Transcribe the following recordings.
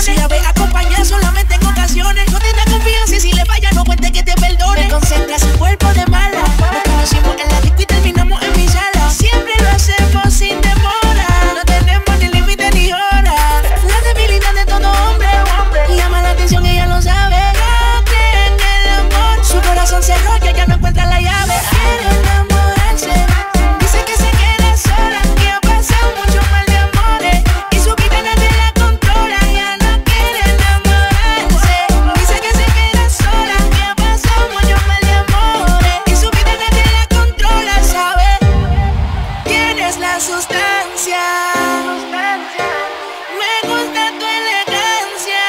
She a wait, la sustancia. Me gusta tu elegancia.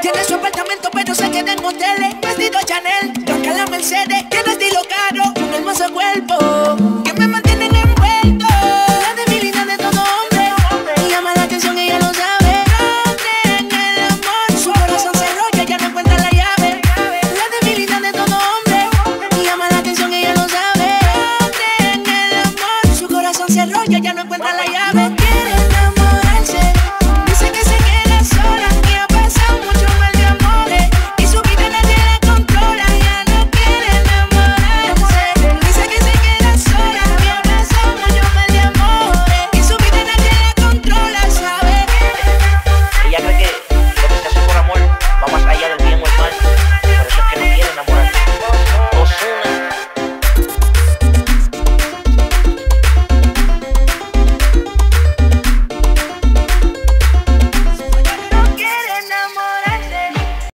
Tienes su apartamento, pero se queda en hoteles. Vestido Chanel, toca la Mercedes. y ella